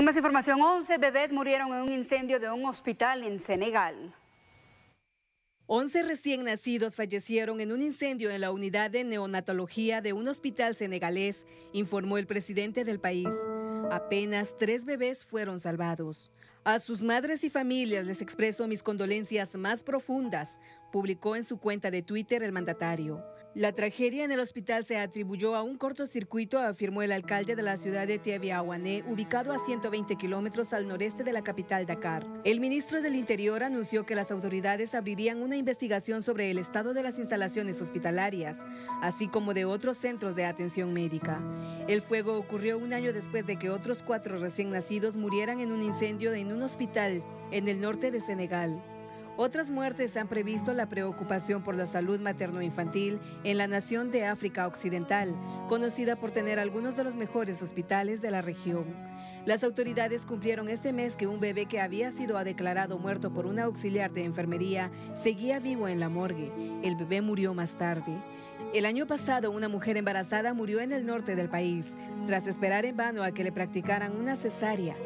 En más información, 11 bebés murieron en un incendio de un hospital en Senegal. 11 recién nacidos fallecieron en un incendio en la unidad de neonatología de un hospital senegalés, informó el presidente del país. Apenas tres bebés fueron salvados. A sus madres y familias les expreso mis condolencias más profundas, publicó en su cuenta de Twitter el mandatario. La tragedia en el hospital se atribuyó a un cortocircuito, afirmó el alcalde de la ciudad de Tiabiahuané, ubicado a 120 kilómetros al noreste de la capital Dakar. El ministro del Interior anunció que las autoridades abrirían una investigación sobre el estado de las instalaciones hospitalarias, así como de otros centros de atención médica. El fuego ocurrió un año después de que otros cuatro recién nacidos murieran en un incendio en un hospital en el norte de Senegal. Otras muertes han previsto la preocupación por la salud materno-infantil en la nación de África Occidental, conocida por tener algunos de los mejores hospitales de la región. Las autoridades cumplieron este mes que un bebé que había sido declarado muerto por una auxiliar de enfermería seguía vivo en la morgue. El bebé murió más tarde. El año pasado, una mujer embarazada murió en el norte del país, tras esperar en vano a que le practicaran una cesárea.